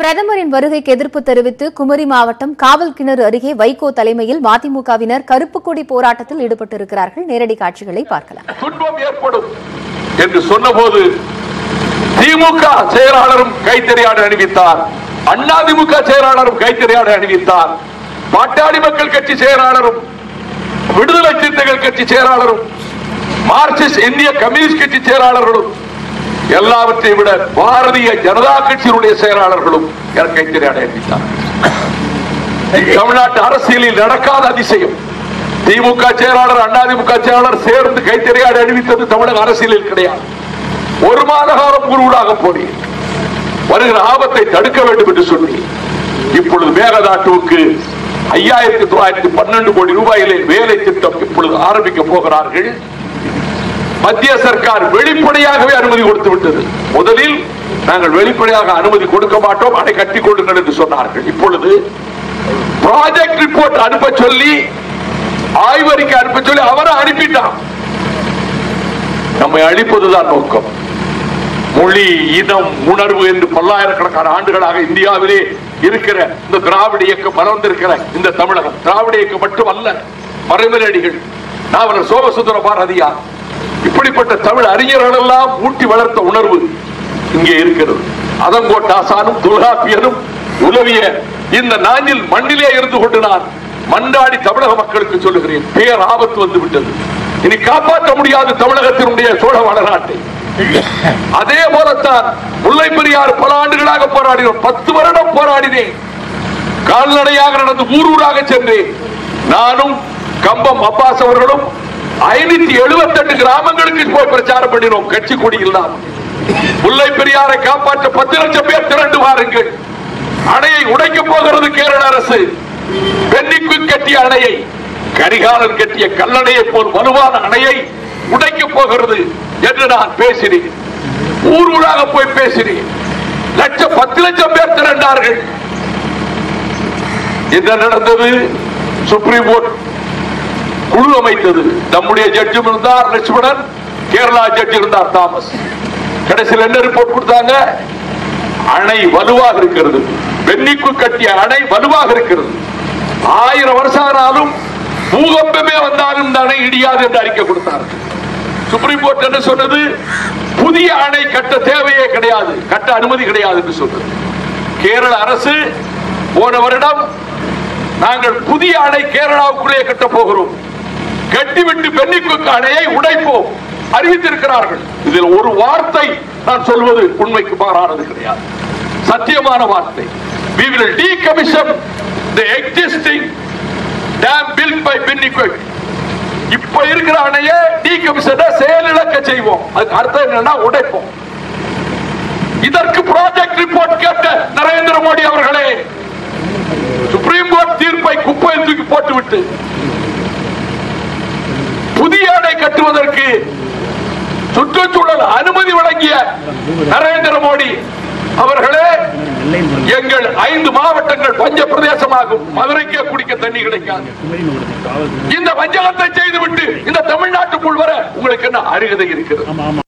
பிரதமரின் வருகைக்கு எதிர்ப்பு தெரிவித்து குமரி மாவட்டம் காவல் கிணறு அருகே வைகோ தலைமையில் மதிமுகவினர் கருப்பு கொடி போராட்டத்தில் ஈடுபட்டிருக்கிறார்கள். நேரடி காட்சிகளை பார்க்கலாம். துன்பம் ஏற்படும் என்று சொன்னபோது திமுக செயலாளரும் கைத்தறியாடு அணிவித்தார். அதிமுக செயலாளரும் கைத்தறியாடு அணிவித்தார். பாட்டாளி மக்கள் கட்சி செயலாளரும் விடுதலை சிறுத்தைகள் கட்சி செயலாளரும் மார்க்சிஸ்ட் இந்திய கம்யூனிஸ்ட் கட்சி செயலாளர்களும் எல்லாவற்றையும் விட பாரதிய ஜனதா கட்சியினுடைய செயலாளர்களும் எனக்கு கைத்தறியாடு தமிழ்நாட்டு அரசியலில் நடக்காத அதிசயம். திமுக செயலாளர் அதிமுக செயலாளர் சேர்ந்து கைத்தறியாடு அணிவித்தது தமிழக அரசியலில் கிடையாது. ஒரு மாத காலம் குருவலாக போனேன் வருகிற ஆபத்தை தடுக்க வேண்டும் என்று சொல்லி இப்பொழுது மேகதாட்டுவுக்கு ஐயாயிரத்தி தொள்ளாயிரத்தி பன்னெண்டு கோடி ரூபாயிலே வேலை திட்டம் இப்பொழுது ஆரம்பிக்க போகிறார்கள். மத்திய சர்க்கார் வெளிப்படையாகவே அனுமதி கொடுத்து விட்டது. முதலில் நாங்கள் வெளிப்படையாக அனுமதி கொடுக்க மாட்டோம் அதை கட்டிக் கொள்ளுங்கள் என்று சொன்னார்கள். இப்பொழுது ப்ராஜெக்ட் ரிப்போர்ட் அனுப்ப சொல்லி ஆய்வறிக்கை அனுப்ப சொல்லி அவரை அனுப்பிட்டான். நம்மை அழிப்பதுதான் நோக்கம். மொழி இனம் உணர்வு என்று பல்லாயிரக்கணக்கான ஆண்டுகளாக இந்தியாவிலே இருக்கிற இந்த திராவிட இயக்கம் மறந்திருக்கிற இந்த தமிழகம். திராவிட இயக்கம் மட்டும் அல்ல மறைமலடிகள் நாவலர் சோமசுந்தர பாரதியார் இப்படிப்பட்ட தமிழ் அறிஞர்கள் எல்லாம் ஊட்டி வளர்த்த உணர்வு இங்கே இருக்கிறது. அதங்கோட்டாசானும் தொல்காப்பியனும் உலவிய இந்த நாஞ்சில் மண்ணிலே இருந்து கொண்டு நான் மண்டாடி தமிழக மக்களுக்கு சொல்லுகிறேன் பேர் ஆபத்து வந்து விட்டது. இனி காப்பாற்ற முடியாது தமிழகத்தினுடைய சோழ வளநாட்டை. அதே போலத்தான் முல்லை பெரியார் பல ஆண்டுகளாக போராடினோம். பத்து வருடம் போராடினேன். கால்நடையாக நடந்து ஊர் ஊராக சென்றேன். நானும் கம்பம் அப்பாஸ் அவர்களும் ஐநூத்தி எழுபத்தி எட்டு கிராமங்களுக்கு போய் பிரச்சாரம் பண்ணினோம். கட்சி கொடி முல்லை பெரியாரை காப்பாற்ற பத்து லட்சம் பேர் திரண்டு வாருங்கள். அணையை உடைக்க போகிறது கேரள அரசு. பெண்ணிக்கு கட்டிய அணையை கரிகாலன் கட்டிய கல்லணையை போல் வலுவான அணையை உடைக்க போகிறது என்று நான் பேசினேன். ஊர் ஊராக போய் பேசினேன். லட்சம் பத்து லட்சம் பேர் திரண்டார்கள். என்ன நடந்தது? சுப்ரீம் கோர்ட் குழு அமைத்தது. நம்முடைய ஜட்ஜும் இருந்தார் லட்சுமணன். கேரளா ஜட்ஜ் இருந்தார் தாமஸ். கடைசியில் என்ன ரிப்போர்ட் கொடுத்தாங்க? அணை வலுவாக இருக்கிறது. வெண்ணிக்கு கட்டிய அணை வலுவாக இருக்கிறது. ஆயிரம் வருஷம் ஆனாலும் பூகம்பமே வந்தாலும் இந்த அணை இடியாது என்று அறிக்கை கொடுத்தார்கள் சுப்ரீம் கோர்ட் என்ன சொன்னது? புதிய அணை கட்ட தேவையே கிடையாது. கட்ட அனுமதி கிடையாது என்று சொன்னது. கேரள அரசு போன வருடம் நாங்கள் புதிய அணை கேரளாவுக்குள்ளே கட்ட போகிறோம். கட்டிவிட்டு பெண்ணிக்கு அணையை உடைப்போம். அறிவித்திருக்கிறார்கள். இதில் ஒரு வார்த்தை நான் சொல்வது உண்மைக்கு மாறானது கிடையாது. சத்தியமான வார்த்தை. We will decommission the existing dam built by Benniquet இப்ப இருக்கிற அணையை டீகமிஷன் செயலிழக்க செய்வோம். அதுக்கு அர்த்தம் என்னன்னா உடைப்போம். இதற்கு ப்ராஜெக்ட் ரிப்போர்ட் கேட்ட நரேந்திர மோடி அவர்களே சுப்ரீம் கோர்ட் தீர்ப்பை குப்பையில் தூக்கி போட்டுவிட்டு அணை சுற்றுச்சூழல் அனுமதி வழங்கிய நரேந்திர மோடி அவர்களே எங்கள் ஐந்து மாவட்டங்கள் பஞ்ச பிரதேசமாகும் மதுரைக்கே குடிக்க தண்ணி கிடைக்காது. இந்த பஞ்சகத்தை செய்துவிட்டு இந்த தமிழ்நாட்டுக்குள் வர உங்களுக்கு என்ன அருகதை இருக்கிறது?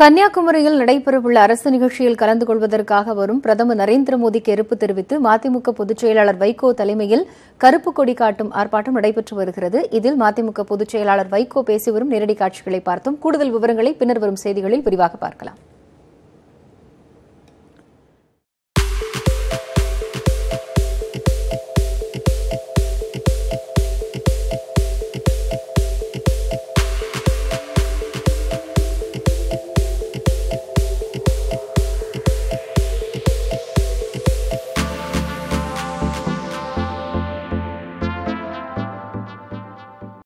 கன்னியாகுமரியில் நடைபெறவுள்ள அரசு நிகழ்ச்சியில் கலந்து கொள்வதற்காக வரும் பிரதமர் நரேந்திர மோடிக்கு எதிர்ப்பு தெரிவித்து மதிமுக பொதுச் செயலாளர் வைகோ தலைமையில் கருப்பு கொடி காட்டும் ஆர்ப்பாட்டம் நடைபெற்று வருகிறது. இதில் மதிமுக பொதுச் செயலாளர் வைகோ பேசி வரும் நேரடி காட்சிகளை பார்த்தோம். கூடுதல் விவரங்களை பின்னர் வரும் செய்திகளில் விரிவாக பார்க்கலாம்.